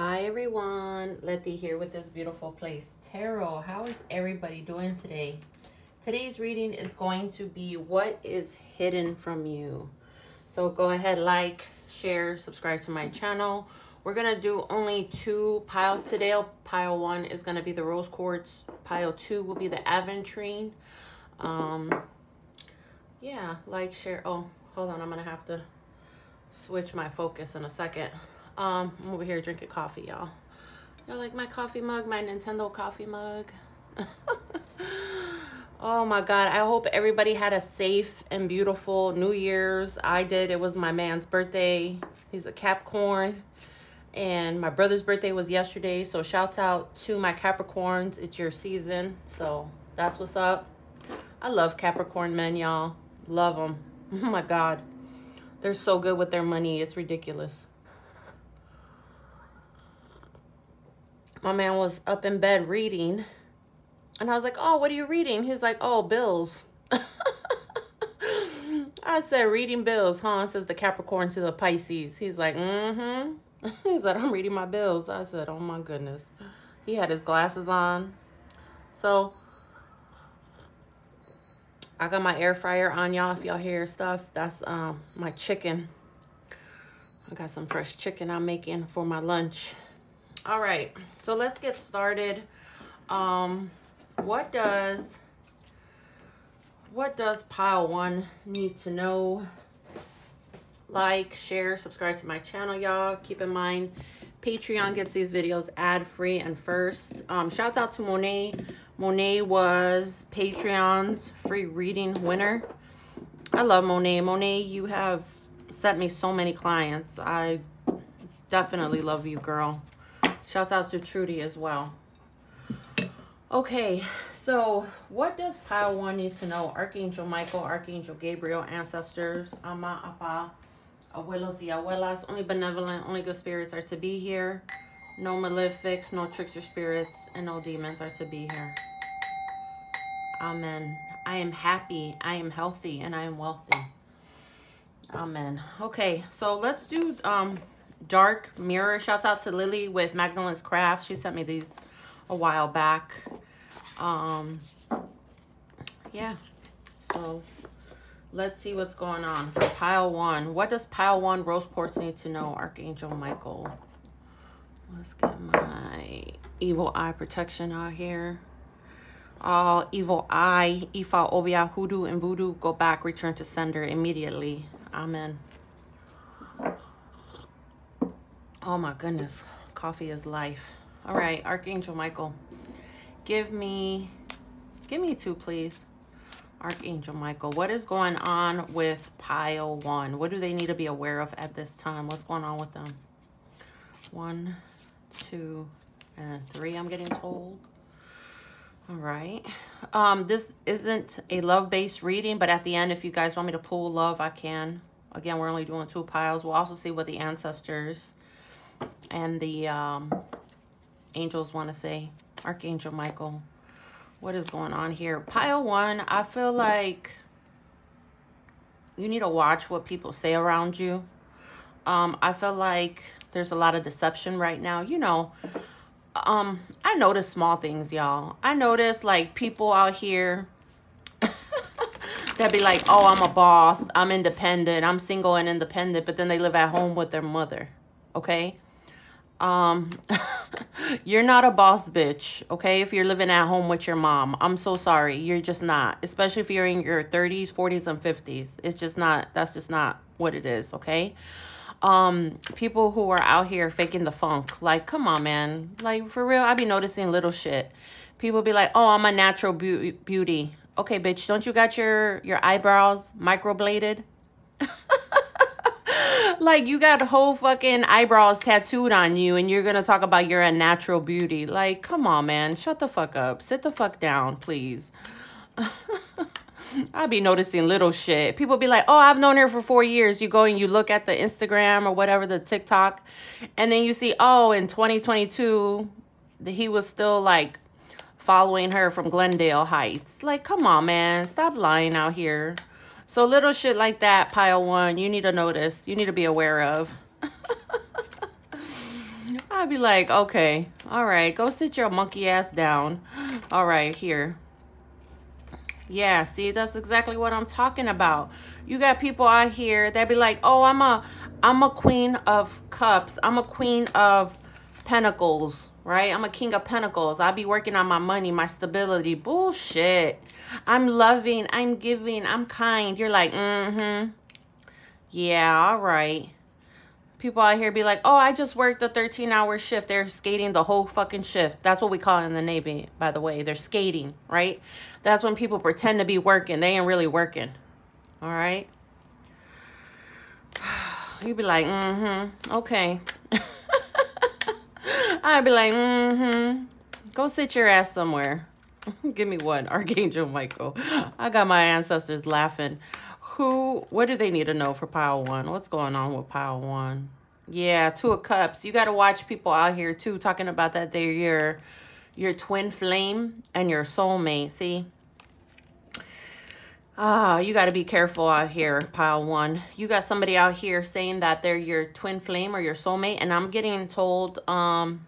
Hi everyone, Letty here with this beautiful place tarot. How is everybody doing today? Today's reading is going to be what is hidden from you. So go ahead, like, share, subscribe to my channel. We're gonna do only two piles today. Pile one is gonna be the rose quartz. Pile two will be the aventurine. Um, yeah, like, share. Oh, hold on, I'm gonna have to switch my focus in a second. Um, I'm over here drinking coffee, y'all. Y'all like my coffee mug, my Nintendo coffee mug? oh my God. I hope everybody had a safe and beautiful New Year's. I did. It was my man's birthday. He's a Capricorn. And my brother's birthday was yesterday. So shouts out to my Capricorns. It's your season. So that's what's up. I love Capricorn men, y'all. Love them. Oh my God. They're so good with their money. It's ridiculous. My man was up in bed reading. And I was like, oh, what are you reading? He's like, oh, bills. I said, reading bills, huh? Says the Capricorn to the Pisces. He's like, mm-hmm. he said, I'm reading my bills. I said, oh my goodness. He had his glasses on. So I got my air fryer on, y'all. If y'all hear stuff, that's um my chicken. I got some fresh chicken I'm making for my lunch. All right, so let's get started. Um, what does what does pile one need to know? Like, share, subscribe to my channel, y'all. Keep in mind, Patreon gets these videos ad-free and first. Um, shouts out to Monet. Monet was Patreon's free reading winner. I love Monet. Monet, you have sent me so many clients. I definitely love you, girl. Shouts out to Trudy as well. Okay, so what does pile one need to know? Archangel Michael, Archangel Gabriel, ancestors, ama, apa, abuelos y abuelas, only benevolent, only good spirits are to be here. No malefic, no trickster spirits, and no demons are to be here. Amen. I am happy, I am healthy, and I am wealthy. Amen. Okay, so let's do um dark mirror. Shouts out to Lily with Magdalene's Craft. She sent me these a while back. Um, yeah, so let's see what's going on for pile one. What does pile one rose quartz need to know, Archangel Michael? Let's get my evil eye protection out here. All evil eye, Ifa, Obia, Hoodoo, and Voodoo, go back, return to sender immediately. Amen. Oh my goodness. Coffee is life. All right, Archangel Michael. Give me, give me two, please. Archangel Michael, what is going on with pile one? What do they need to be aware of at this time? What's going on with them? One, two, and three, I'm getting told. All right. Um, this isn't a love-based reading, but at the end, if you guys want me to pull love, I can. Again, we're only doing two piles. We'll also see what the ancestors and the um, angels want to say. Archangel Michael. What is going on here? Pile one, I feel like you need to watch what people say around you. Um, I feel like there's a lot of deception right now. You know, um, I notice small things, y'all. I notice like people out here that be like, oh, I'm a boss. I'm independent. I'm single and independent. But then they live at home with their mother. Okay um you're not a boss bitch okay if you're living at home with your mom. I'm so sorry you're just not especially if you're in your 30s 40s and 50s it's just not that's just not what it is okay? Um people who are out here faking the funk like come on man. Like for real i be noticing little shit. People be like oh i'm a natural be beauty. Okay bitch don't you got your your eyebrows microbladed like you got whole fucking eyebrows tattooed on you and you're gonna talk about you're a natural beauty. Like, come on, man. Shut the fuck up. Sit the fuck down, please. I'll be noticing little shit. People be like, oh, I've known her for four years. You go and you look at the Instagram or whatever, the TikTok, and then you see, oh, in 2022, he was still like following her from Glendale Heights. Like, come on, man. Stop lying out here. So little shit like that, pile one, you need to notice. You need to be aware of. I'd be like, okay, all right, go sit your monkey ass down. All right, here. Yeah, see, that's exactly what I'm talking about. You got people out here that be like, oh, I'm a, I'm a queen of cups. I'm a queen of pentacles, right? I'm a king of pentacles. I'll be working on my money, my stability. Bullshit. I'm loving, I'm giving, I'm kind. You're like, mm-hmm. Yeah, all right. People out here be like, oh, I just worked a 13 hour shift. They're skating the whole fucking shift. That's what we call it in the Navy, by the way. They're skating, right? That's when people pretend to be working. They ain't really working. All right? You'd be like, mm-hmm, okay. I'd be like, mm-hmm. Go sit your ass somewhere. Give me one, Archangel Michael. I got my ancestors laughing. Who, what do they need to know for pile one? What's going on with pile one? Yeah, two of cups. You got to watch people out here too talking about that they're your, your twin flame and your soulmate. See? Ah, you got to be careful out here, pile one. You got somebody out here saying that they're your twin flame or your soulmate. And I'm getting told um,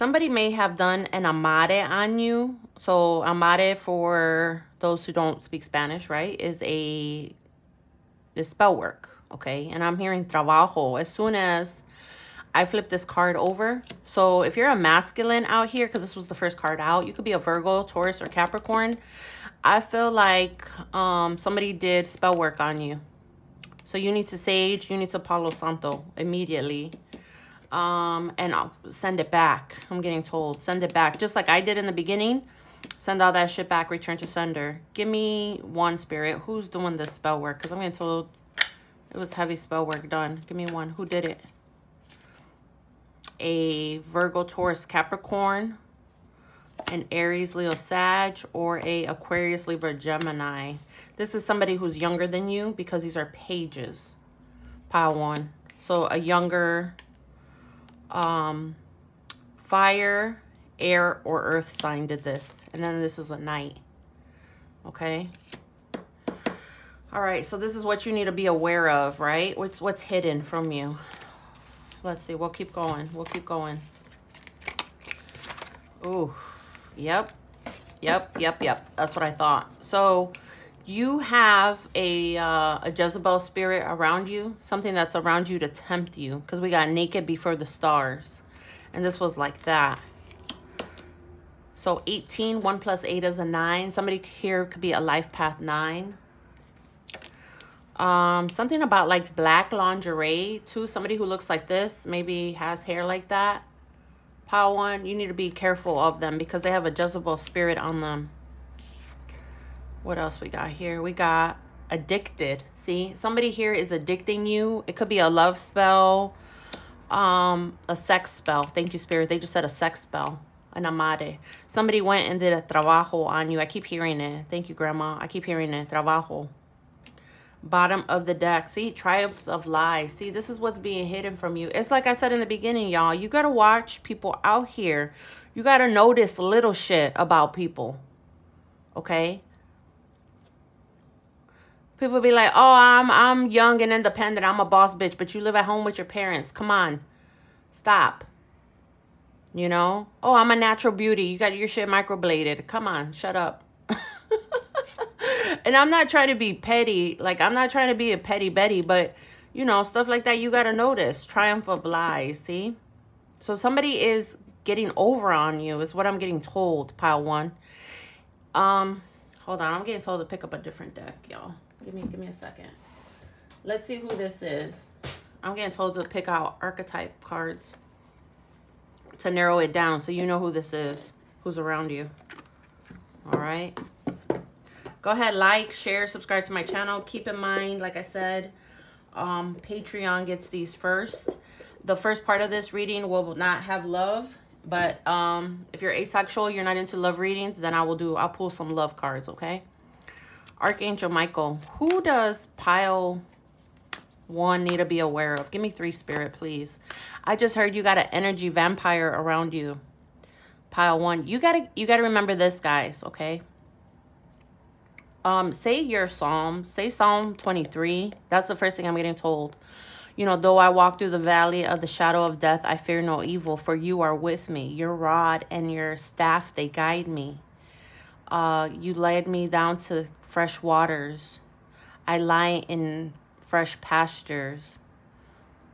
somebody may have done an amarre on you. So amarre, for those who don't speak Spanish, right, is a is spell work, okay? And I'm hearing trabajo. As soon as I flip this card over. So if you're a masculine out here, because this was the first card out, you could be a Virgo, Taurus, or Capricorn. I feel like um, somebody did spell work on you. So you need to sage, you need to Palo Santo immediately. Um, and I'll send it back. I'm getting told. Send it back. Just like I did in the beginning. Send all that shit back. Return to sender. Give me one spirit. Who's doing this spell work? Because I'm getting told it was heavy spell work done. Give me one. Who did it? A Virgo, Taurus, Capricorn an Aries, Leo, Sag, or a Aquarius, Libra, Gemini. This is somebody who's younger than you because these are pages. Pile one. So a younger um, fire, air, or earth sign did this. And then this is a knight. Okay. All right, so this is what you need to be aware of, right? What's what's hidden from you. Let's see. We'll keep going. We'll keep going. Ooh. Yep. Yep, yep, yep. That's what I thought. So you have a, uh, a Jezebel spirit around you, something that's around you to tempt you, because we got naked before the stars. And this was like that. So 18, 1 plus 8 is a 9. Somebody here could be a life path 9. Um, something about like black lingerie too. Somebody who looks like this, maybe has hair like that. Pile one, you need to be careful of them because they have a Jezebel spirit on them. What else we got here? We got addicted. See, somebody here is addicting you. It could be a love spell, um, a sex spell. Thank you, Spirit. They just said a sex spell, an amarre. Somebody went and did a trabajo on you. I keep hearing it. Thank you, Grandma. I keep hearing it. Trabajo bottom of the deck. See, triumph of lies. See, this is what's being hidden from you. It's like I said in the beginning, y'all. You got to watch people out here. You got to notice little shit about people. Okay? People be like, oh, I'm, I'm young and independent. I'm a boss bitch. But you live at home with your parents. Come on. Stop. You know? Oh, I'm a natural beauty. You got your shit microbladed. Come on. Shut up. and I'm not trying to be petty. Like, I'm not trying to be a petty Betty, but, you know, stuff like that you got to notice. Triumph of lies, see? So somebody is getting over on you is what I'm getting told, pile one. Um, hold on. I'm getting told to pick up a different deck, y'all. Give me, give me a second. Let's see who this is. I'm getting told to pick out archetype cards to narrow it down so you know who this is, who's around you. All right. Go ahead, like, share, subscribe to my channel. Keep in mind, like I said, um, Patreon gets these first. The first part of this reading will not have love. But um, if you're asexual, you're not into love readings, then I will do, I'll pull some love cards, okay? Archangel Michael, who does pile one need to be aware of? Give me three spirit, please. I just heard you got an energy vampire around you. Pile one. You gotta you gotta remember this, guys, okay? um say your psalm say psalm 23 that's the first thing i'm getting told You know, though I walk through the valley of the shadow of death, I fear no evil, for you are with me. Your rod and your staff, they guide me. Uh, you led me down to fresh waters. I lie in fresh pastures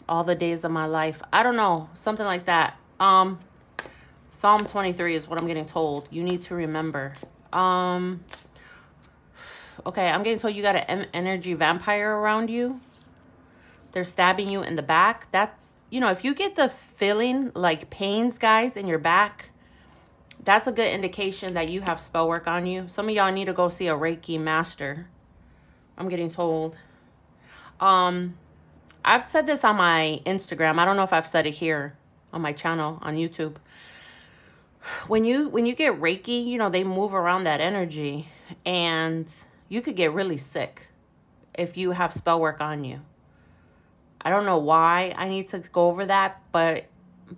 all the days of my life. I don't know, something like that. Um, Psalm 23 is what I'm getting told. You need to remember. Um, okay, I'm getting told you got an energy vampire around you. They're stabbing you in the back. That's, you know, if you get the feeling like pains, guys, in your back, that's a good indication that you have spell work on you. Some of y'all need to go see a Reiki master. I'm getting told. Um, I've said this on my Instagram. I don't know if I've said it here on my channel on YouTube. When you when you get Reiki, you know, they move around that energy and you could get really sick if you have spell work on you. I don't know why I need to go over that, but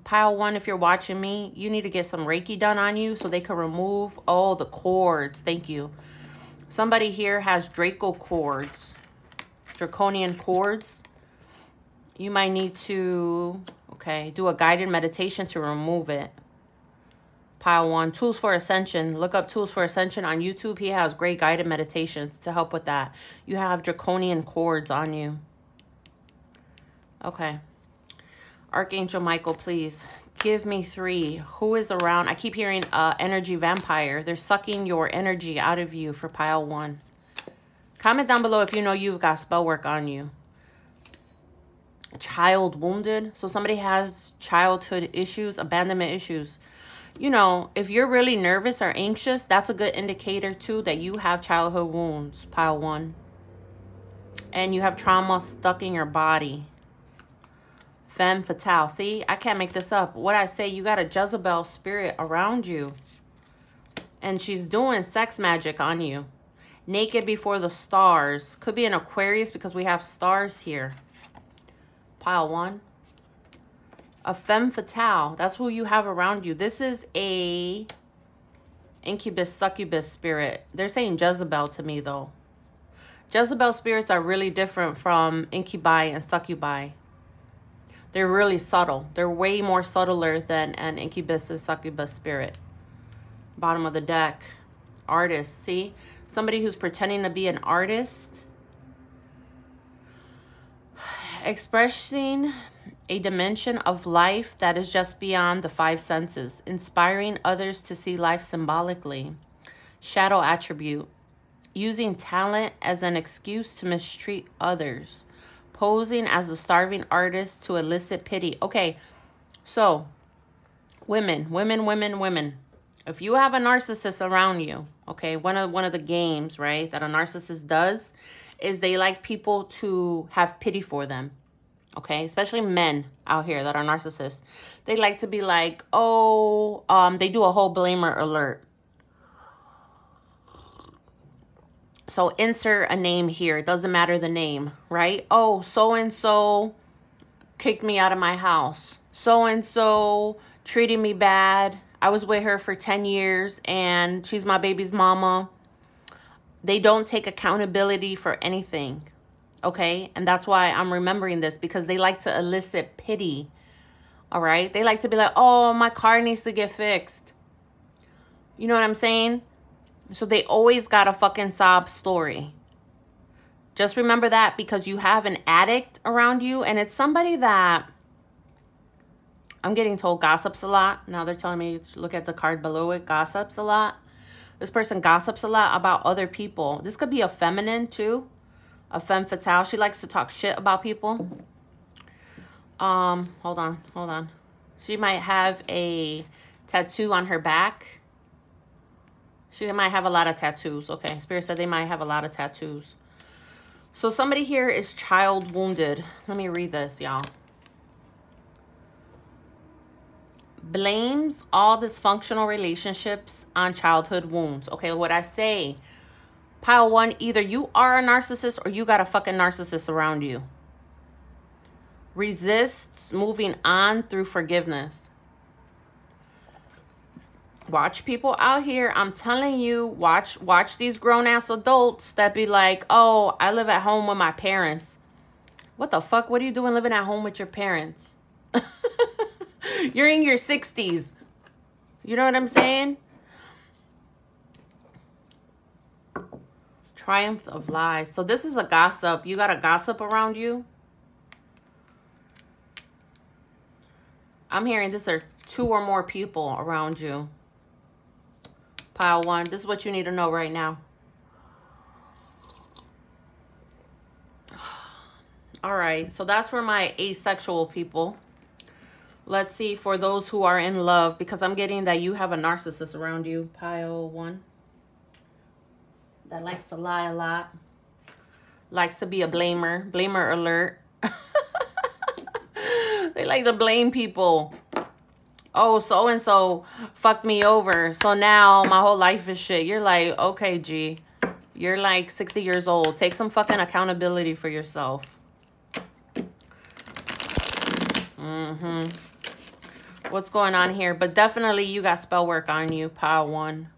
pile one, if you're watching me, you need to get some Reiki done on you so they can remove all the cords. Thank you. Somebody here has Draco cords, draconian cords. You might need to, okay, do a guided meditation to remove it. Pile one, Tools for Ascension. Look up Tools for Ascension on YouTube. He has great guided meditations to help with that. You have draconian cords on you. Okay. Archangel Michael, please give me three. Who is around? I keep hearing uh, energy vampire. They're sucking your energy out of you for pile one. Comment down below if you know you've got spell work on you. Child wounded. So somebody has childhood issues, abandonment issues. You know, if you're really nervous or anxious, that's a good indicator too that you have childhood wounds, pile one. And you have trauma stuck in your body. Femme fatale. See, I can't make this up. What I say, you got a Jezebel spirit around you. And she's doing sex magic on you. Naked before the stars. Could be an Aquarius because we have stars here. Pile one. A femme fatale. That's who you have around you. This is a incubus, succubus spirit. They're saying Jezebel to me, though. Jezebel spirits are really different from incubi and succubi they're really subtle. They're way more subtler than an incubus succubus spirit. Bottom of the deck. Artist. See? Somebody who's pretending to be an artist. Expressing a dimension of life that is just beyond the five senses. Inspiring others to see life symbolically. Shadow attribute. Using talent as an excuse to mistreat others posing as a starving artist to elicit pity. Okay, so women, women, women, women. If you have a narcissist around you, okay, one of one of the games, right, that a narcissist does is they like people to have pity for them. Okay, especially men out here that are narcissists. They like to be like, oh, um, they do a whole blamer alert. So insert a name here. It doesn't matter the name, right? Oh, so-and-so kicked me out of my house. So-and-so treated me bad. I was with her for 10 years and she's my baby's mama. They don't take accountability for anything, okay? And that's why I'm remembering this because they like to elicit pity, all right? They like to be like, oh, my car needs to get fixed. You know what I'm saying? So they always got a fucking sob story. Just remember that because you have an addict around you and it's somebody that I'm getting told gossips a lot. Now they're telling me look at the card below it, gossips a lot. This person gossips a lot about other people. This could be a feminine too. A femme fatale. She likes to talk shit about people. Um, hold on, hold on. She might have a tattoo on her back she might have a lot of tattoos. Okay, Spirit said they might have a lot of tattoos. So somebody here is child wounded. Let me read this, y'all. Blames all dysfunctional relationships on childhood wounds. Okay, what I say, pile one, either you are a narcissist or you got a fucking narcissist around you. Resists moving on through forgiveness. Watch people out here. I'm telling you, watch watch these grown ass adults that be like, "Oh, I live at home with my parents." What the fuck? What are you doing living at home with your parents? You're in your 60s. You know what I'm saying? Triumph of lies. So this is a gossip. You got a gossip around you. I'm hearing this are two or more people around you. Pile one. This is what you need to know right now. All right. So that's for my asexual people. Let's see for those who are in love, because I'm getting that you have a narcissist around you. Pile one. That likes to lie a lot. Likes to be a blamer. Blamer alert. they like to blame people. Oh, so-and-so fucked me over. So now my whole life is shit. You're like, okay, G. You're like 60 years old. Take some fucking accountability for yourself. Mm-hmm what's going on here. But definitely you got spell work on you, pile one.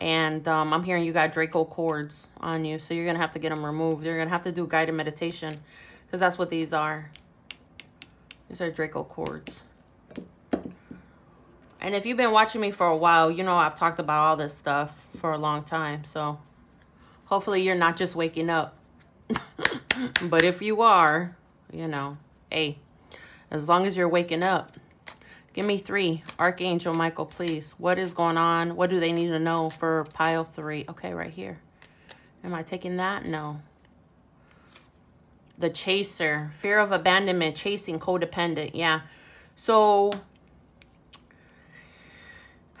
And um, I'm hearing you got Draco cords on you. So you're going to have to get them removed. You're going to have to do guided meditation. Because that's what these are. These are Draco cords. And if you've been watching me for a while, you know I've talked about all this stuff for a long time. So hopefully you're not just waking up. but if you are, you know, hey, as long as you're waking up, Give me three. Archangel Michael, please. What is going on? What do they need to know for pile three? Okay, right here. Am I taking that? No. The chaser. Fear of abandonment. Chasing. Codependent. Yeah. So,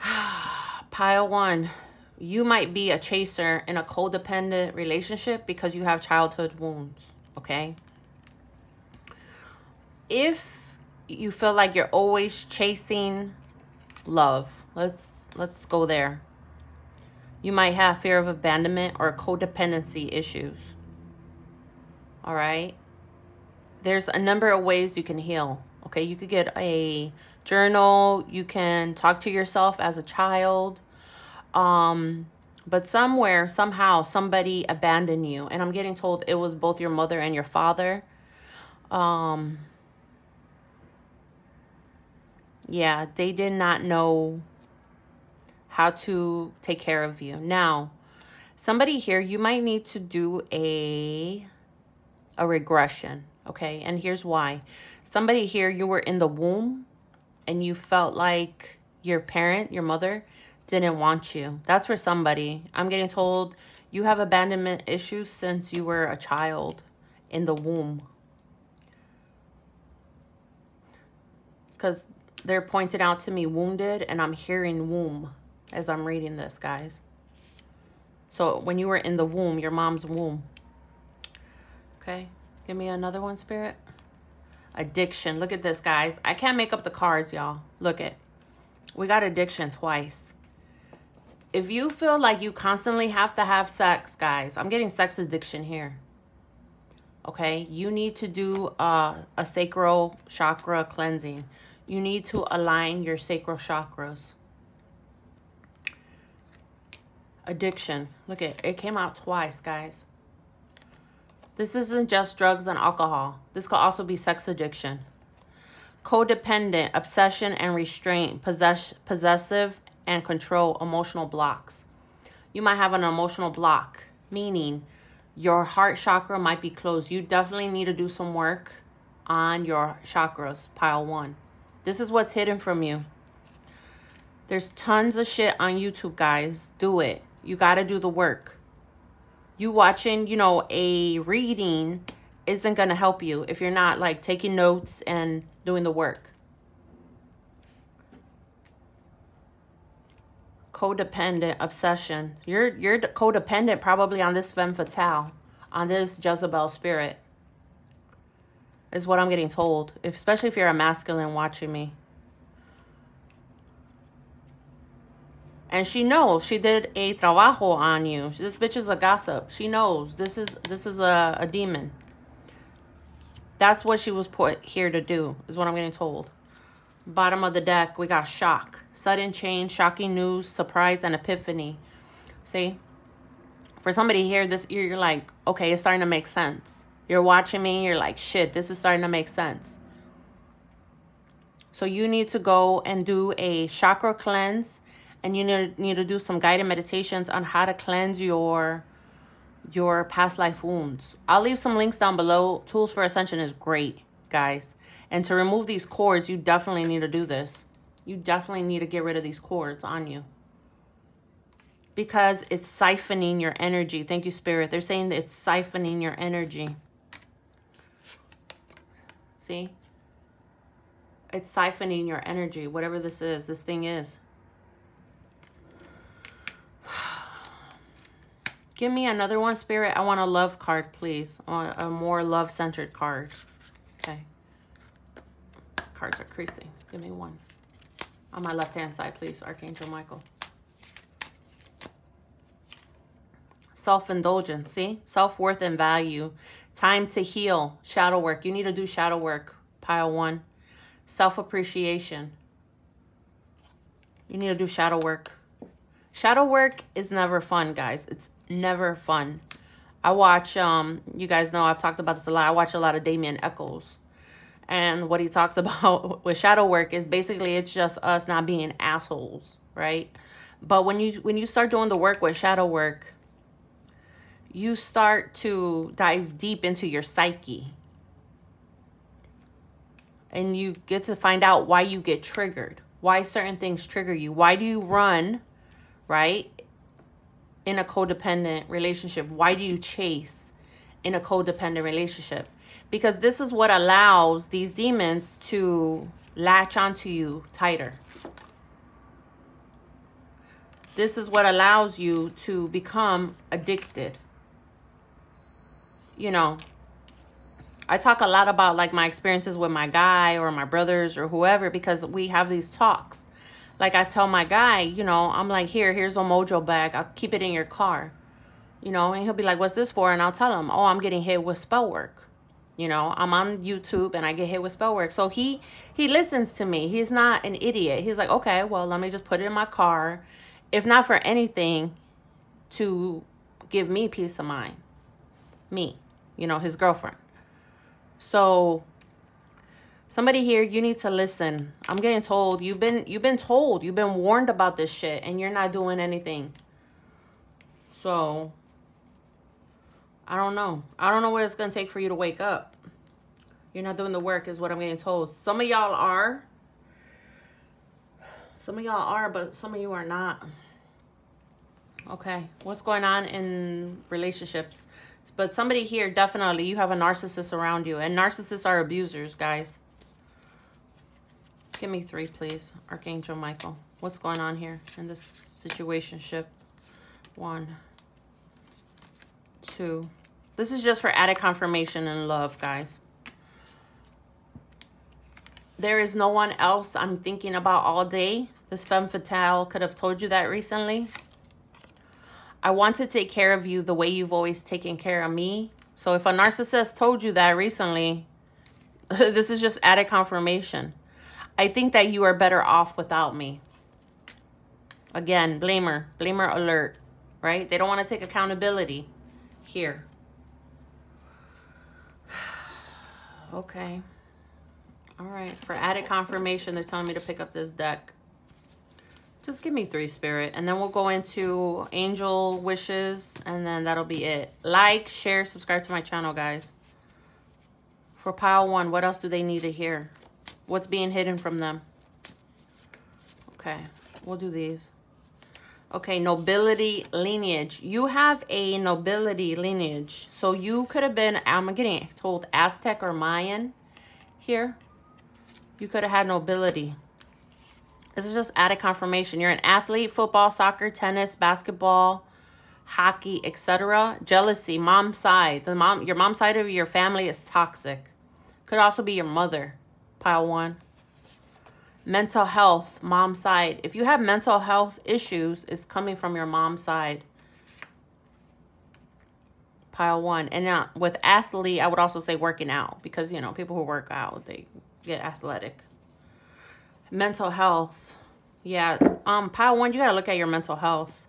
pile one. You might be a chaser in a codependent relationship because you have childhood wounds. Okay? If you feel like you're always chasing love. Let's let's go there. You might have fear of abandonment or codependency issues. All right? There's a number of ways you can heal. Okay? You could get a journal, you can talk to yourself as a child. Um but somewhere somehow somebody abandoned you and I'm getting told it was both your mother and your father. Um yeah, they did not know how to take care of you. Now, somebody here, you might need to do a a regression, okay? And here's why. Somebody here, you were in the womb and you felt like your parent, your mother, didn't want you. That's for somebody. I'm getting told you have abandonment issues since you were a child in the womb. Because they're pointed out to me wounded and I'm hearing womb as I'm reading this, guys. So when you were in the womb, your mom's womb. Okay, give me another one, Spirit. Addiction. Look at this, guys. I can't make up the cards, y'all. Look it. We got addiction twice. If you feel like you constantly have to have sex, guys, I'm getting sex addiction here. Okay, you need to do uh, a sacral chakra cleansing you need to align your sacral chakras. Addiction. Look at it came out twice, guys. This isn't just drugs and alcohol. This could also be sex addiction. Codependent, obsession and restraint, possess possessive and control, emotional blocks. You might have an emotional block, meaning your heart chakra might be closed. You definitely need to do some work on your chakras, pile one. This is what's hidden from you. There's tons of shit on YouTube, guys. Do it. You got to do the work. You watching, you know, a reading isn't going to help you if you're not like taking notes and doing the work. Codependent obsession. You're you're codependent probably on this femme fatale, on this Jezebel spirit is what I'm getting told, if, especially if you're a masculine watching me. And she knows she did a trabajo on you. This bitch is a gossip. She knows this is this is a, a demon. That's what she was put here to do, is what I'm getting told. Bottom of the deck, we got shock. Sudden change, shocking news, surprise, and epiphany. See? For somebody here, this you're like, okay, it's starting to make sense. You're watching me, you're like, shit, this is starting to make sense. So you need to go and do a chakra cleanse and you need, need to do some guided meditations on how to cleanse your your past life wounds. I'll leave some links down below. Tools for Ascension is great, guys. And to remove these cords, you definitely need to do this. You definitely need to get rid of these cords on you. Because it's siphoning your energy. Thank you, Spirit. They're saying that it's siphoning your energy. See? It's siphoning your energy, whatever this is, this thing is. Give me another one, Spirit. I want a love card, please. I want a more love-centered card. Okay. Cards are creasing. Give me one. On my left-hand side, please, Archangel Michael. Self-indulgence, see? Self-worth and value. Time to heal. Shadow work. You need to do shadow work, pile one. Self-appreciation. You need to do shadow work. Shadow work is never fun, guys. It's never fun. I watch, um, you guys know I've talked about this a lot. I watch a lot of Damien Echols. And what he talks about with shadow work is basically it's just us not being assholes, right? But when you when you start doing the work with shadow work, you start to dive deep into your psyche. And you get to find out why you get triggered, why certain things trigger you. Why do you run, right? In a codependent relationship? Why do you chase in a codependent relationship? Because this is what allows these demons to latch onto you tighter. This is what allows you to become addicted. You know, I talk a lot about like my experiences with my guy or my brothers or whoever because we have these talks like I tell my guy, you know, I'm like, here, here's a mojo bag. I'll keep it in your car. You know, and he'll be like, what's this for? And I'll tell him, oh, I'm getting hit with spell work. You know, I'm on YouTube and I get hit with spell work. So he he listens to me. He's not an idiot. He's like, okay, well, let me just put it in my car. If not for anything, to give me peace of mind. Me, you know, his girlfriend. So Somebody here, you need to listen. I'm getting told you've been you've been told, you've been warned about this shit and you're not doing anything. So I don't know. I don't know what it's going to take for you to wake up. You're not doing the work is what I'm getting told. Some of y'all are. Some of y'all are, but some of you are not. Okay. What's going on in relationships? But somebody here, definitely, you have a narcissist around you. And narcissists are abusers, guys. Give me three, please. Archangel Michael. What's going on here in this situation ship? One, two. This is just for added confirmation and love, guys. There is no one else I'm thinking about all day. This femme fatale could have told you that recently. I want to take care of you the way you've always taken care of me. So if a narcissist told you that recently, this is just added confirmation. I think that you are better off without me. Again, blamer, blamer alert, right? They don't want to take accountability here. okay. All right. For added confirmation, they're telling me to pick up this deck. Just give me three, Spirit. And then we'll go into angel wishes. And then that'll be it. Like, share, subscribe to my channel, guys. For pile one, what else do they need to hear? What's being hidden from them? Okay, we'll do these. Okay, nobility lineage. You have a nobility lineage. So you could have been, I'm getting told Aztec or Mayan here. You could have had nobility. This is just added confirmation. You're an athlete, football, soccer, tennis, basketball, hockey, etc. Jealousy, mom side. The mom, your mom side of your family is toxic. Could also be your mother pile one. Mental health, mom side. If you have mental health issues, it's coming from your mom's side. Pile one. And now with athlete, I would also say working out because, you know, people who work out, they get athletic. Mental health. Yeah, um, pile one, you got to look at your mental health.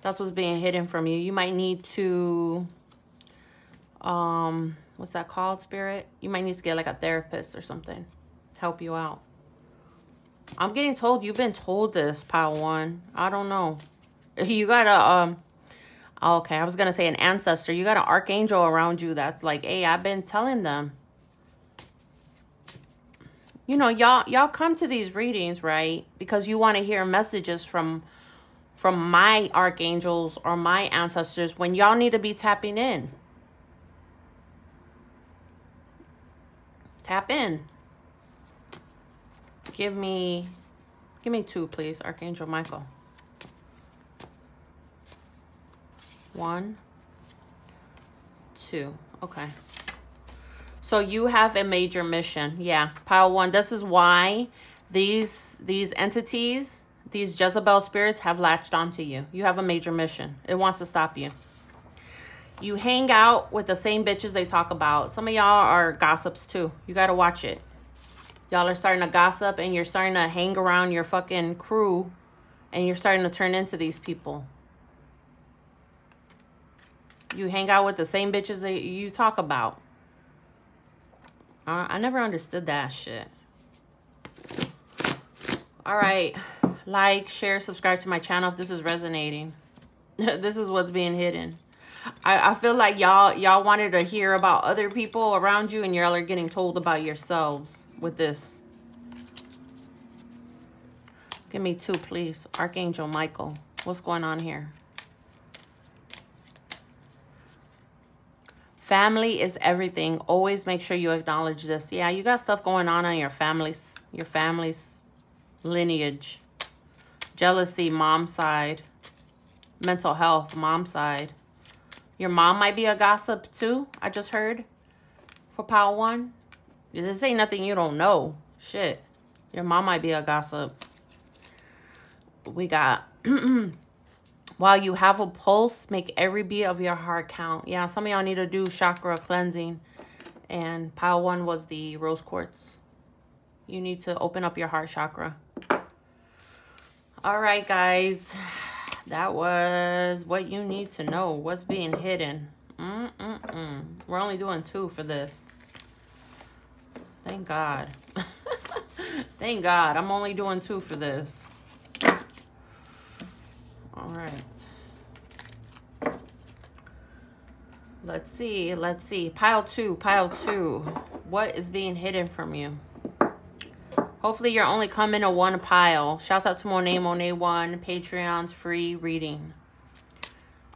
That's what's being hidden from you. You might need to Um, what's that called, Spirit? You might need to get like a therapist or something. Help you out. I'm getting told you've been told this, pile one. I don't know. You got a, um, okay, I was going to say an ancestor. You got an archangel around you that's like, hey, I've been telling them. You know, y'all y'all come to these readings, right? Because you want to hear messages from from my archangels or my ancestors when y'all need to be tapping in. Tap in. Give me, give me two, please, Archangel Michael. One, two. Okay. So you have a major mission. Yeah, pile one. This is why these these entities, these Jezebel spirits have latched onto you. You have a major mission. It wants to stop you. You hang out with the same bitches they talk about. Some of y'all are gossips too. You got to watch it. Y'all are starting to gossip and you're starting to hang around your fucking crew and you're starting to turn into these people. You hang out with the same bitches that you talk about. Uh, I never understood that shit. All right. Like, share, subscribe to my channel if this is resonating. this is what's being hidden. I, I feel like y'all y'all wanted to hear about other people around you and y'all are getting told about yourselves with this. Give me two, please. Archangel Michael. What's going on here? Family is everything. Always make sure you acknowledge this. Yeah, you got stuff going on in your family's, your family's lineage. Jealousy, mom side. Mental health, mom side. Your mom might be a gossip too, I just heard. For Power One. This ain't nothing you don't know. Shit. Your mom might be a gossip. We got... While you have a pulse, make every beat of your heart count. Yeah, some of y'all need to do chakra cleansing. And pile one was the rose quartz. You need to open up your heart chakra. All right, guys. That was what you need to know. What's being hidden. Mm -mm -mm. We're only doing two for this. Thank God. Thank God. I'm only doing two for this. All right. Let's see. Let's see. Pile two. Pile two. What is being hidden from you? Hopefully you're only coming to one pile. Shout out to Monet Monet One. Patreon's free reading.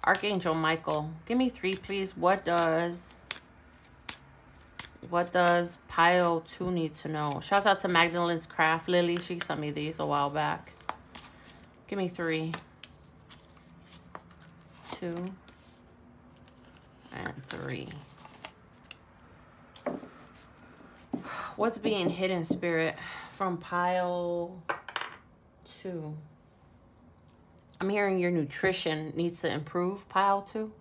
Archangel Michael. Give me three, please. What does... What does pile two need to know? Shout out to Magdalene's Craft. Lily, she sent me these a while back. Give me three. Two. And three. What's being hidden, Spirit? From pile two. I'm hearing your nutrition needs to improve, pile two.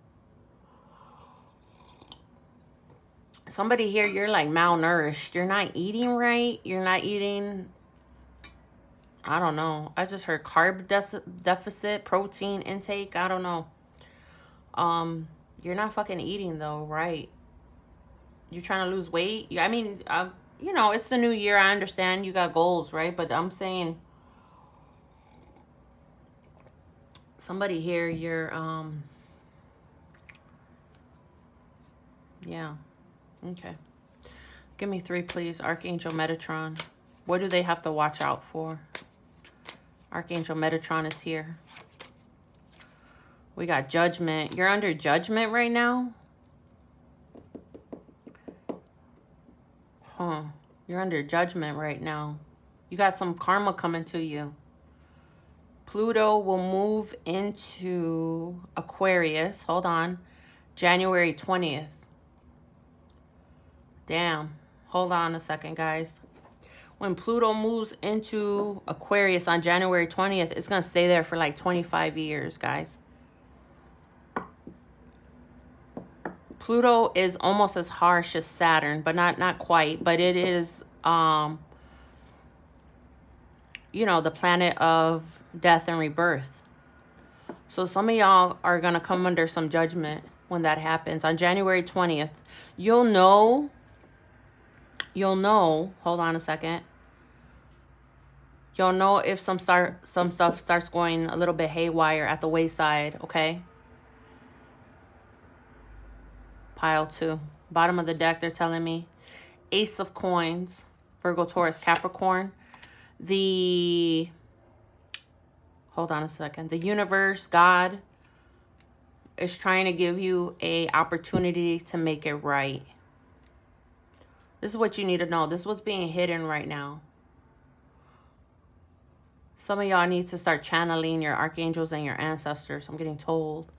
Somebody here, you're like malnourished. You're not eating right. You're not eating, I don't know. I just heard carb deficit, protein intake. I don't know. Um, You're not fucking eating though, right? You're trying to lose weight. I mean, I you know, it's the new year. I understand you got goals, right? But I'm saying somebody here, you're, um, yeah. Okay. Give me three, please. Archangel Metatron. What do they have to watch out for? Archangel Metatron is here. We got judgment. You're under judgment right now? Huh. You're under judgment right now. You got some karma coming to you. Pluto will move into Aquarius. Hold on. January 20th. Damn. Hold on a second, guys. When Pluto moves into Aquarius on January 20th, it's going to stay there for like 25 years, guys. Pluto is almost as harsh as Saturn, but not not quite. But it is, um, you know, the planet of death and rebirth. So some of y'all are gonna come under some judgment. when that happens on January 20th. You'll know. You'll know. Hold on a second. You'll know if some start some stuff starts going a little bit haywire at the wayside, okay? Pile two. Bottom of the deck, they're telling me. Ace of coins. Virgo, Taurus, Capricorn. The hold on a second. The universe, God, is trying to give you a opportunity to make it right. This is what you need to know. This is what's being hidden right now. Some of y'all need to start channeling your archangels and your ancestors. I'm getting told.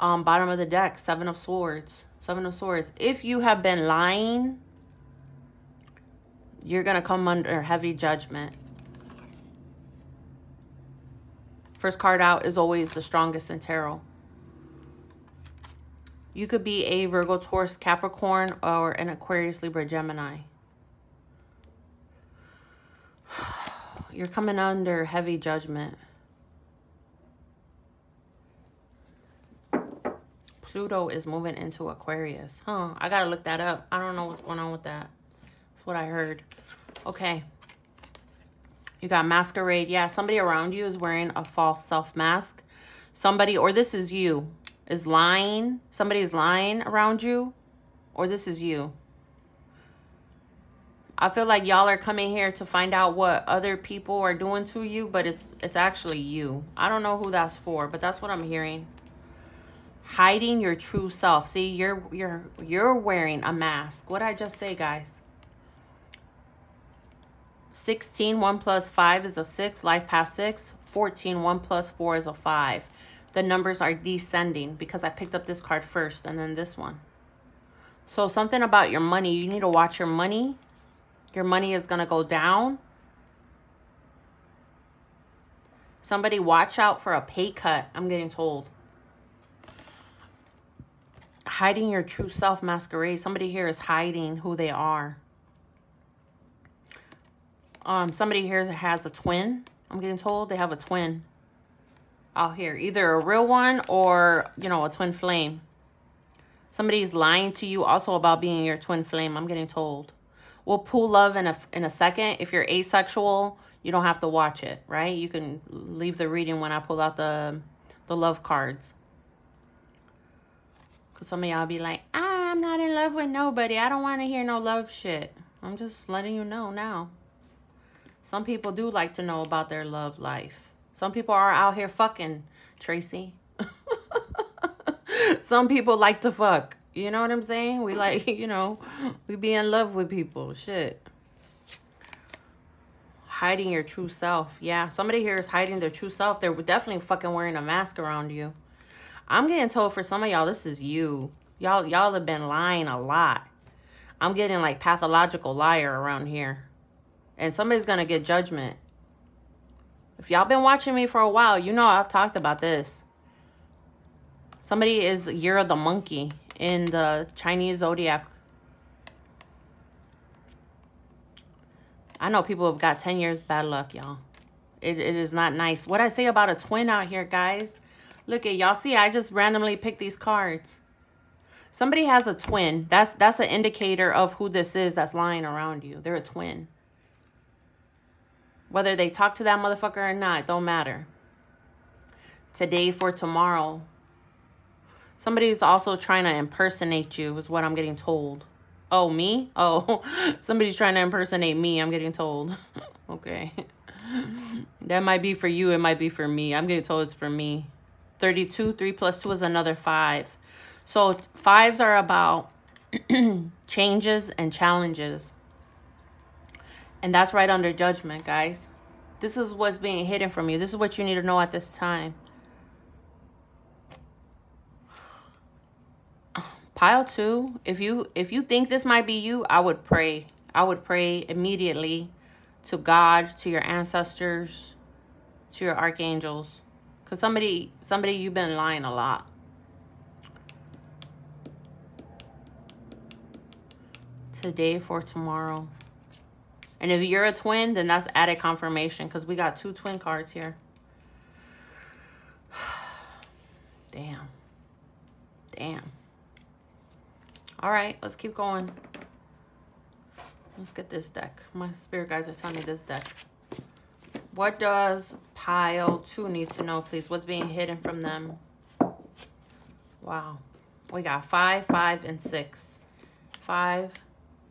Um, bottom of the deck, Seven of Swords. Seven of Swords. If you have been lying, you're going to come under heavy judgment. First card out is always the strongest in tarot. You could be a Virgo, Taurus, Capricorn, or an Aquarius, Libra, Gemini. You're coming under heavy judgment. Pluto is moving into Aquarius. Huh, I gotta look that up. I don't know what's going on with that. That's what I heard. Okay. You got masquerade. Yeah, somebody around you is wearing a false self mask. Somebody, or this is you, is lying. Somebody is lying around you, or this is you. I feel like y'all are coming here to find out what other people are doing to you, but it's it's actually you. I don't know who that's for, but that's what I'm hearing. Hiding your true self. See, you're you're you're wearing a mask. What I just say, guys? 16, 1 plus 5 is a 6, life past 6. 14, 1 plus 4 is a 5. The numbers are descending because I picked up this card first and then this one. So something about your money, you need to watch your money your money is going to go down. Somebody watch out for a pay cut, I'm getting told. Hiding your true self masquerade. Somebody here is hiding who they are. Um, somebody here has a twin. I'm getting told they have a twin out here. Either a real one or, you know, a twin flame. Somebody's lying to you also about being your twin flame. I'm getting told. We'll pull love in a, in a second. If you're asexual, you don't have to watch it, right? You can leave the reading when I pull out the, the love cards. Some of y'all be like, I'm not in love with nobody. I don't want to hear no love shit. I'm just letting you know now. Some people do like to know about their love life. Some people are out here fucking, Tracy. Some people like to fuck. You know what I'm saying? We like, you know, we be in love with people. Shit. Hiding your true self. Yeah, somebody here is hiding their true self. They're definitely fucking wearing a mask around you. I'm getting told for some of y'all, this is you. Y'all, y'all have been lying a lot. I'm getting like pathological liar around here. And somebody's going to get judgment. If y'all been watching me for a while, you know I've talked about this. Somebody is Year of the Monkey in the Chinese zodiac. I know people have got 10 years bad luck, y'all. It, it is not nice. What I say about a twin out here, guys. Look at y'all. See, I just randomly picked these cards. Somebody has a twin. That's that's an indicator of who this is that's lying around you. They're a twin. Whether they talk to that motherfucker or not, don't matter. Today for tomorrow, Somebody's also trying to impersonate you is what I'm getting told. Oh, me? Oh, somebody's trying to impersonate me, I'm getting told. okay. That might be for you. It might be for me. I'm getting told it's for me. 32. 3 plus 2 is another 5. So fives are about changes and challenges. And that's right under judgment, guys. This is what's being hidden from you. This is what you need to know at this time. pile two if you if you think this might be you i would pray i would pray immediately to god to your ancestors to your archangels because somebody somebody you've been lying a lot today for tomorrow and if you're a twin then that's added confirmation because we got two twin cards here damn Damn. All right, let's keep going. Let's get this deck. My spirit guides are telling me this deck. What does pile two need to know, please? What's being hidden from them? Wow. We got five, five, and six. Five,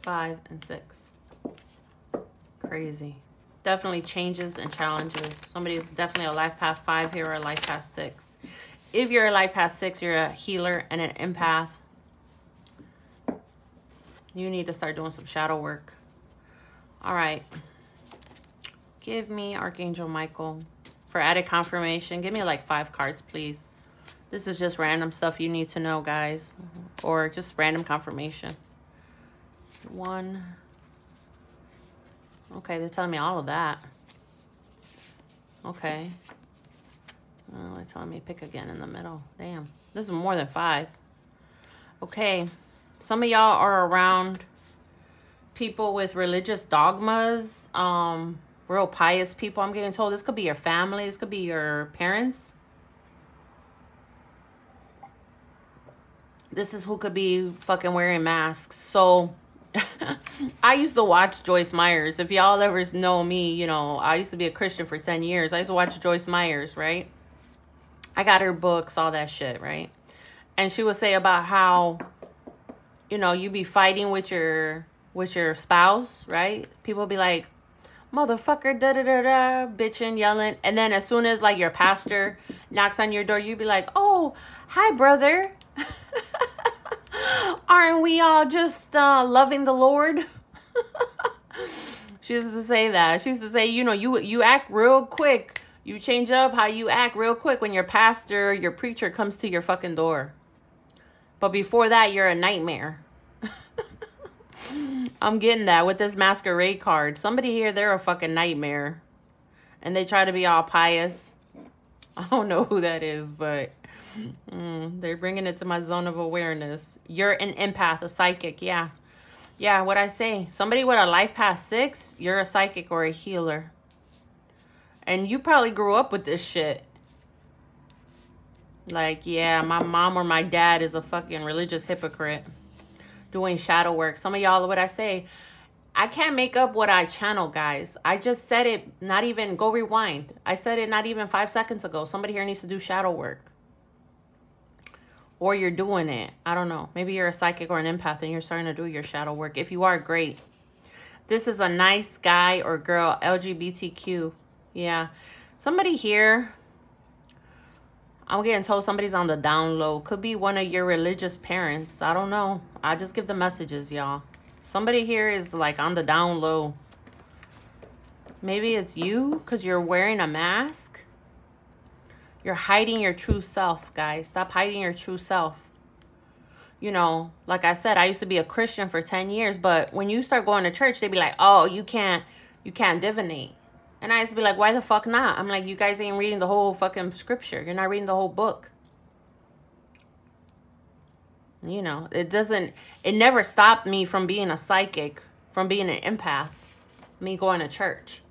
five, and six. Crazy. Definitely changes and challenges. Somebody is definitely a life path five here or a life path six. If you're a life path six, you're a healer and an empath. You need to start doing some shadow work. All right. Give me Archangel Michael for added confirmation. Give me like five cards, please. This is just random stuff you need to know, guys. Or just random confirmation. One. Okay, they're telling me all of that. Okay. Well, they're telling me pick again in the middle. Damn. This is more than five. Okay. Some of y'all are around people with religious dogmas. Um, real pious people. I'm getting told this could be your family. This could be your parents. This is who could be fucking wearing masks. So I used to watch Joyce Myers. If y'all ever know me, you know, I used to be a Christian for 10 years. I used to watch Joyce Myers, right? I got her books, all that shit, right? And she would say about how, you know, you be fighting with your with your spouse, right? People be like, motherfucker, da da da da, bitching, yelling. And then as soon as like your pastor knocks on your door, you be like, oh, hi, brother. Aren't we all just uh, loving the Lord? she used to say that. She used to say, you know, you you act real quick. You change up how you act real quick when your pastor, your preacher comes to your fucking door. But before that, you're a nightmare. I'm getting that with this masquerade card. Somebody here, they're a fucking nightmare. And they try to be all pious. I don't know who that is, but Mm, they're bringing it to my zone of awareness. You're an empath, a psychic. Yeah. Yeah, what I say. Somebody with a life path six, you're a psychic or a healer. And you probably grew up with this shit. Like, yeah, my mom or my dad is a fucking religious hypocrite doing shadow work. Some of y'all, what I say, I can't make up what I channel, guys. I just said it, not even, go rewind. I said it not even five seconds ago. Somebody here needs to do shadow work or you're doing it. I don't know. Maybe you're a psychic or an empath and you're starting to do your shadow work. If you are, great. This is a nice guy or girl, LGBTQ. Yeah. Somebody here, I'm getting told somebody's on the down low. Could be one of your religious parents. I don't know. I just give the messages, y'all. Somebody here is like on the down low. Maybe it's you because you're wearing a mask. You're hiding your true self, guys. Stop hiding your true self. You know, like I said, I used to be a Christian for 10 years, but when you start going to church, they'd be like, oh, you can't, you can't divinate. And I used to be like, why the fuck not? I'm like, you guys ain't reading the whole fucking scripture. You're not reading the whole book. You know, it doesn't, it never stopped me from being a psychic, from being an empath, me going to church.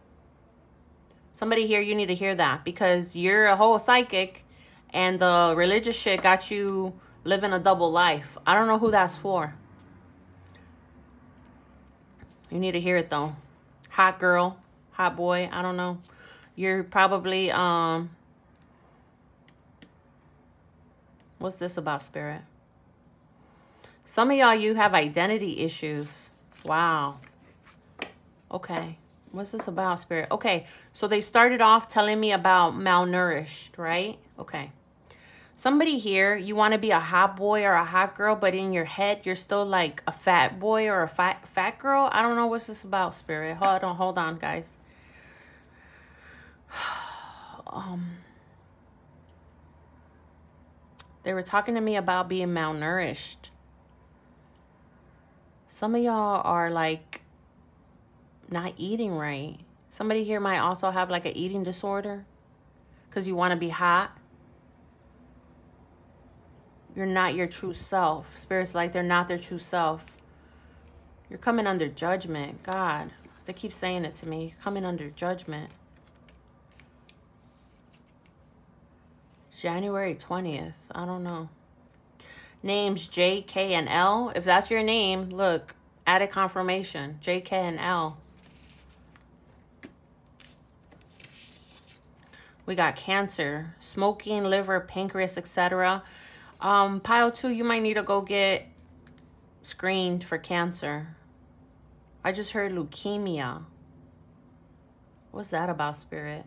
Somebody here, you need to hear that because you're a whole psychic and the religious shit got you living a double life. I don't know who that's for. You need to hear it though. Hot girl, hot boy, I don't know. You're probably, um, what's this about spirit? Some of y'all, you have identity issues. Wow. Okay. What's this about, Spirit? Okay, so they started off telling me about malnourished, right? Okay. Somebody here, you want to be a hot boy or a hot girl, but in your head, you're still like a fat boy or a fat fat girl. I don't know what's this about, Spirit. Hold on, hold on, guys. Um, they were talking to me about being malnourished. Some of y'all are like not eating right. Somebody here might also have like an eating disorder because you want to be hot. You're not your true self. Spirits like they're not their true self. You're coming under judgment. God, they keep saying it to me. You're coming under judgment. January 20th. I don't know. names J, K, and L. If that's your name, look, add a confirmation. J, K, and L. We got cancer, smoking, liver, pancreas, etc. Um, pile two, you might need to go get screened for cancer. I just heard leukemia. What's that about, Spirit?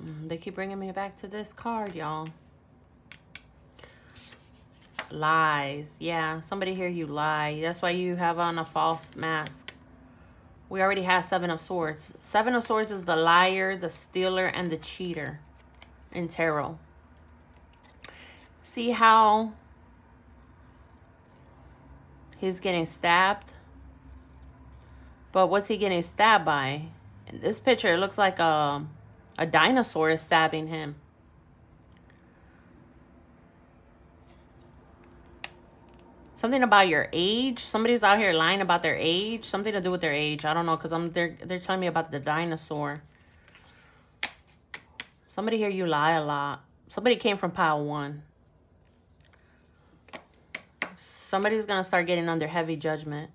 They keep bringing me back to this card, y'all. Lies. Yeah, somebody here you lie. That's why you have on a false mask. We already have Seven of Swords. Seven of Swords is the liar, the stealer, and the cheater in tarot. See how he's getting stabbed? But what's he getting stabbed by? In this picture, it looks like a, a dinosaur is stabbing him. Something about your age. Somebody's out here lying about their age. Something to do with their age. I don't know because I'm they're they're telling me about the dinosaur. Somebody here you lie a lot. Somebody came from pile one. Somebody's gonna start getting under heavy judgment.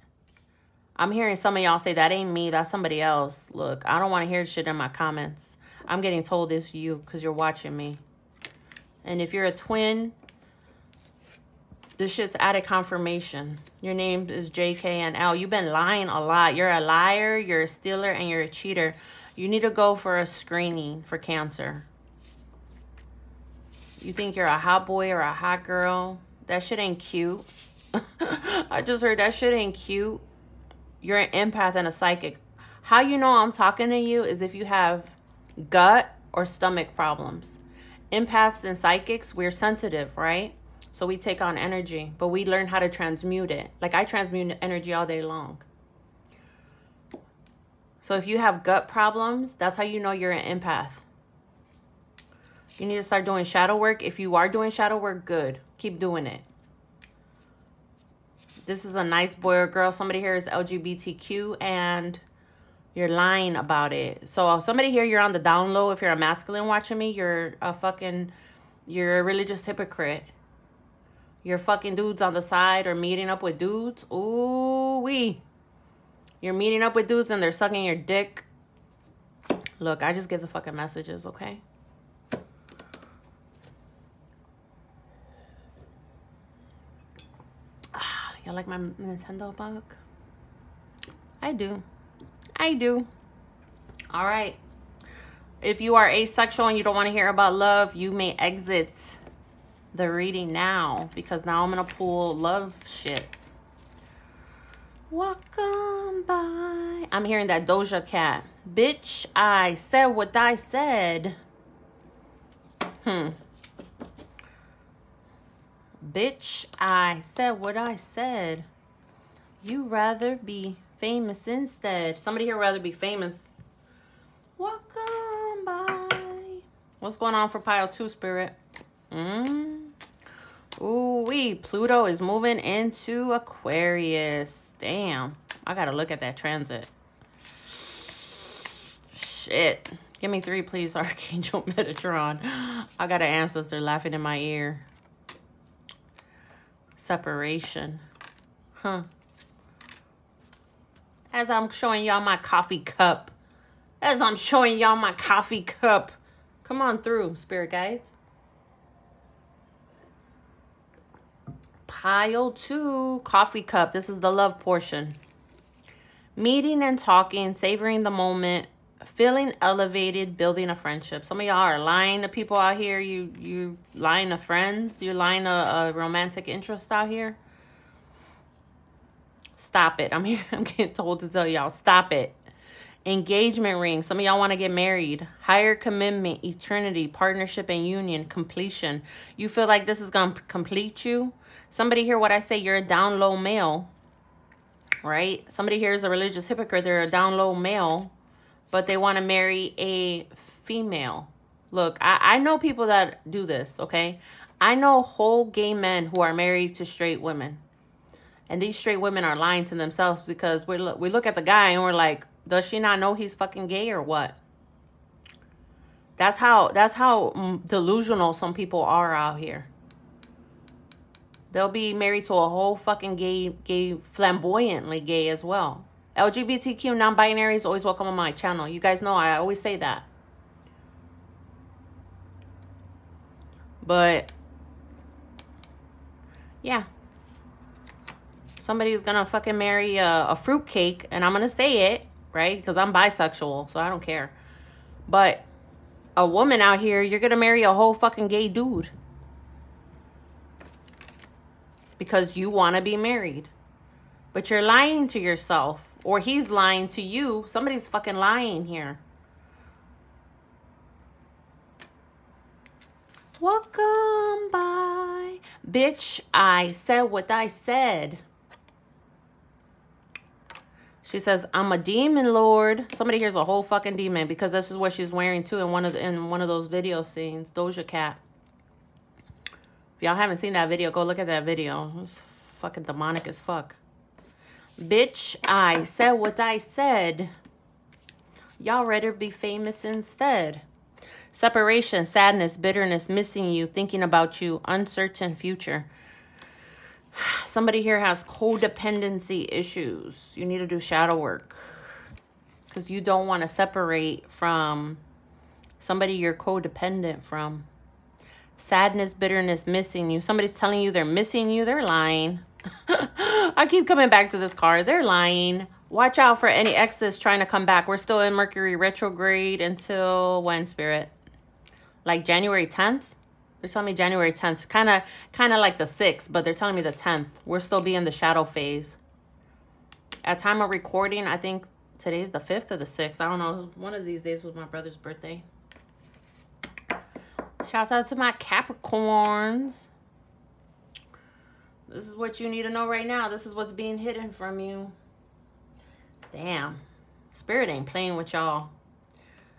I'm hearing some of y'all say that ain't me, that's somebody else. Look, I don't want to hear shit in my comments. I'm getting told it's you because you're watching me. And if you're a twin, this shit's added confirmation. Your name is JK and L. You've been lying a lot. You're a liar, you're a stealer, and you're a cheater. You need to go for a screening for cancer. You think you're a hot boy or a hot girl? That shit ain't cute. I just heard that shit ain't cute. You're an empath and a psychic. How you know I'm talking to you is if you have gut or stomach problems. Empaths and psychics, we're sensitive, right? So we take on energy, but we learn how to transmute it. Like I transmute energy all day long. So if you have gut problems, that's how you know you're an empath. You need to start doing shadow work. If you are doing shadow work, good. Keep doing it. This is a nice boy or girl. Somebody here is LGBTQ and you're lying about it. So somebody here, you're on the down low. If you're a masculine watching me, you're a fucking, you're a religious hypocrite You're fucking dudes on the side or meeting up with dudes. Ooh wee. You're meeting up with dudes and they're sucking your dick. Look, I just give the fucking messages, okay? Ah, you like my Nintendo bug? I do. I do. All right. If you are asexual and you don't want to hear about love, you may exit the reading now because now I'm going to pull love shit. Welcome by. I'm hearing that Doja Cat. Bitch, I said what I said. Hmm. Bitch, I said what I said. You rather be famous instead. Somebody here rather be famous. Welcome by. What's going on for pile two, spirit? Mm. Ooh, wee. Pluto is moving into Aquarius. Damn. I got to look at that transit. Shit. Give me three, please, Archangel Metatron. I got an ancestor laughing in my ear. Separation. Huh. As I'm showing y'all my coffee cup. As I'm showing y'all my coffee cup. Come on through, spirit guides. Pile two, coffee cup. This is the love portion. Meeting and talking, savoring the moment, feeling elevated, building a friendship. Some of y'all are lying to people out here. You you lying to friends. You're lying to a romantic interest out here. Stop it. I'm here. I'm getting told to tell y'all. Stop it. Engagement ring. Some of y'all want to get married. Higher commitment, eternity, partnership, and union, completion. You feel like this is going to complete you Somebody hear what I say, you're a down low male, right? Somebody here is a religious hypocrite. They're a down low male, but they want to marry a female. Look, I, I know people that do this, okay? I know whole gay men who are married to straight women. And these straight women are lying to themselves because we look, we look at the guy and we're like, does she not know he's fucking gay or what? That's how that's how mm, delusional some people are out here. They'll be married to a whole fucking gay, gay, flamboyantly gay as well. LGBTQ non-binary is always welcome on my channel. You guys know I always say that. But yeah. Somebody's gonna fucking marry a, a fruitcake, and I'm gonna say it, right? Because I'm bisexual, so I don't care. But a woman out here, you're gonna marry a whole fucking gay dude. Because you wanna be married. But you're lying to yourself, or he's lying to you. Somebody's fucking lying here. Welcome by. Bitch, I said what I said. She says, "I'm a demon lord." Somebody here's a whole fucking demon because this is what she's wearing too in one of the, in one of those video scenes. Doja Cat. If y'all haven't seen that video, go look at that video. It's fucking demonic as fuck. Bitch, I said what I said. Y'all rather be famous instead. Separation, sadness, bitterness, missing you, thinking about you, uncertain future. Somebody here has codependency issues. You need to do shadow work because you don't want to separate from somebody you're codependent from. Sadness, bitterness, missing you. Somebody's telling you they're missing you. They're lying. I keep coming back to this card. They're lying. Watch out for any exes trying to come back. We're still in Mercury retrograde until when, Spirit? like January 10th. They're telling me January 10th, kind of kind of like the 6th, but they're telling me the 10th. We're still being in the shadow phase. At time of recording, I think today's the 5th or the 6th. I don't know. One of these days was my brother's birthday. Shout out to my Capricorns. This is what you need to know right now. This is what's being hidden from you. Damn. Spirit ain't playing with y'all.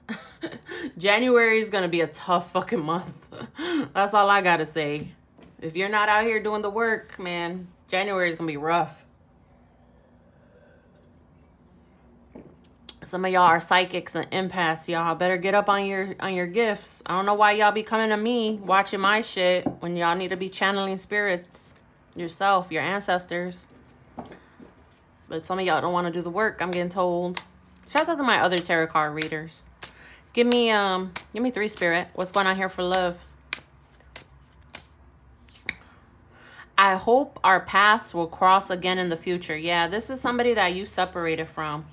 January is going to be a tough fucking month. That's all I got to say. If you're not out here doing the work, man, January is going to be rough. Some of y'all are psychics and empaths. Y'all better get up on your on your gifts. I don't know why y'all be coming to me watching my shit when y'all need to be channeling spirits yourself, your ancestors. But some of y'all don't want to do the work, I'm getting told. Shout out to my other tarot card readers. Give me um give me three spirit. What's going on here for love? I hope our paths will cross again in the future. Yeah, this is somebody that you separated from.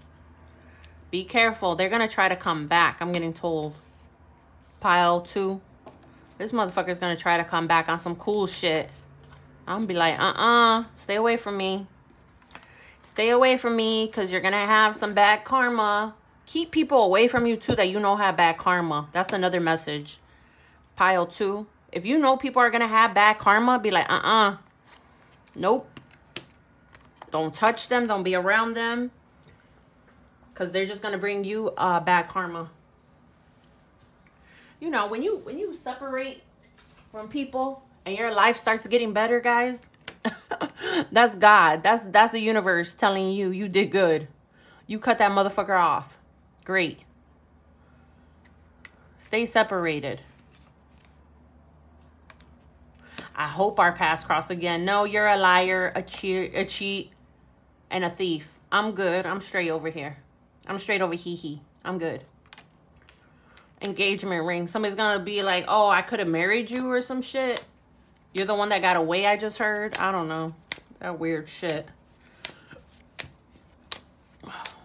Be careful. They're going to try to come back. I'm getting told. Pile two. This motherfucker's going to try to come back on some cool shit. I'm going to be like, uh-uh. Stay away from me. Stay away from me because you're going to have some bad karma keep people away from you too that you know have bad karma. That's another message. Pile two. If you know people are going to have bad karma, be like, uh-uh. Nope. Don't touch them. Don't be around them. Because they're just going to bring you uh, bad karma. You know, when you when you separate from people and your life starts getting better, guys, that's God. That's that's the universe telling you you did good. You cut that motherfucker off. Great. Stay separated. I hope our paths cross again. No, you're a liar, a cheat, a cheat, and a thief. I'm good. I'm straight over here. I'm straight over hee hee. I'm good. Engagement ring. Somebody's gonna be like, oh, I could have married you or some shit. You're the one that got away, I just heard. I don't know. That weird shit.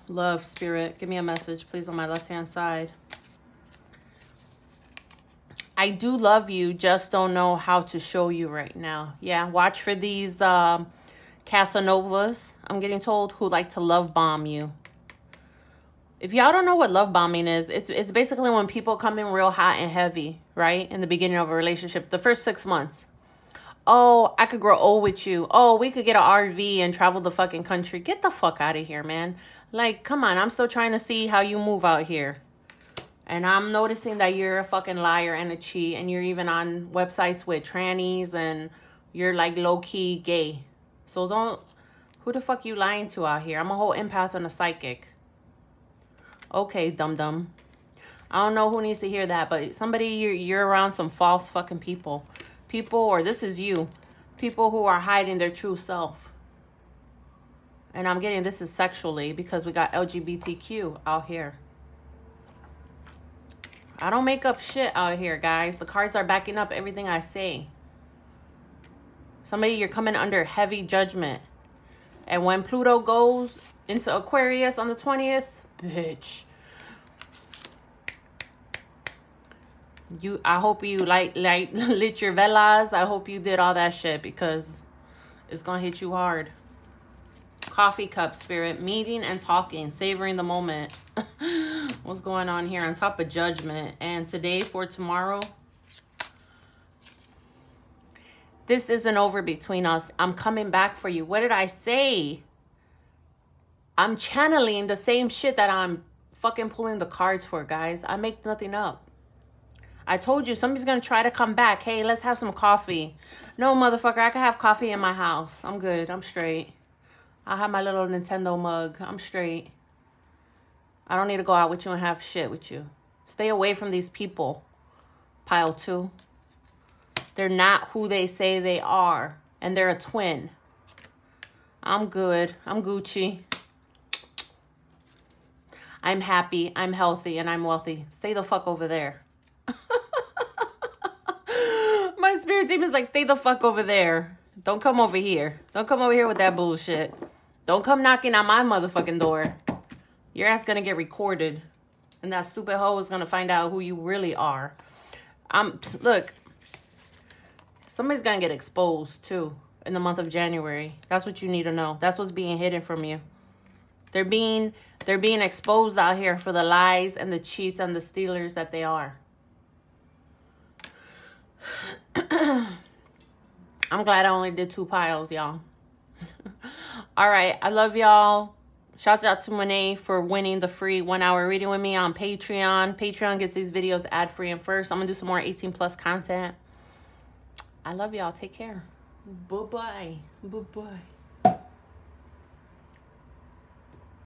Love, spirit, give me a message, please, on my left-hand side. I do love you, just don't know how to show you right now. Yeah, watch for these um, Casanovas, I'm getting told, who like to love bomb you. If y'all don't know what love bombing is, it's, it's basically when people come in real hot and heavy, right? In the beginning of a relationship, the first six months. Oh, I could grow old with you. Oh, we could get an RV and travel the fucking country. Get the fuck out of here, man. Like, come on, I'm still trying to see how you move out here. And I'm noticing that you're a fucking liar and a cheat, and you're even on websites with trannies, and you're like low key gay. So don't. Who the fuck you lying to out here? I'm a whole empath and a psychic. Okay, dum dum. I don't know who needs to hear that, but somebody you're you're around some false fucking people, people, or this is you. People who are hiding their true self. And I'm getting this is sexually because we got LGBTQ out here. I don't make up shit out here, guys. The cards are backing up everything I say. Somebody, you're coming under heavy judgment. And when Pluto goes into Aquarius on the 20th, bitch. You, I hope you like, like lit your velas. I hope you did all that shit because it's gonna hit you hard. Coffee cup spirit, meeting and talking, savoring the moment. What's going on here on top of judgment? And today for tomorrow, this isn't over between us. I'm coming back for you. What did I say? I'm channeling the same shit that I'm fucking pulling the cards for, guys. I make nothing up. I told you somebody's gonna try to come back. Hey, let's have some coffee. No, motherfucker, I can have coffee in my house. I'm good. I'm straight. I have my little Nintendo mug. I'm straight. I don't need to go out with you and have shit with you. Stay away from these people. Pile two. They're not who they say they are. And they're a twin. I'm good. I'm Gucci. I'm happy. I'm healthy. And I'm wealthy. Stay the fuck over there. My spirit team is like, stay the fuck over there. Don't come over here. Don't come over here with that bullshit. Don't come knocking on my motherfucking door. Your ass gonna get recorded. And that stupid hoe is gonna find out who you really are. I'm look. Somebody's gonna get exposed too in the month of January. That's what you need to know. That's what's being hidden from you. They're being they're being exposed out here for the lies and the cheats and the stealers that they are. I'm glad I only did two piles, y'all. All right. I love y'all. Shout out to Monet for winning the free one hour reading with me on Patreon. Patreon gets these videos ad free and first. I'm going to do some more 18 plus content. I love y'all. Take care. Bye bye. Bye bye.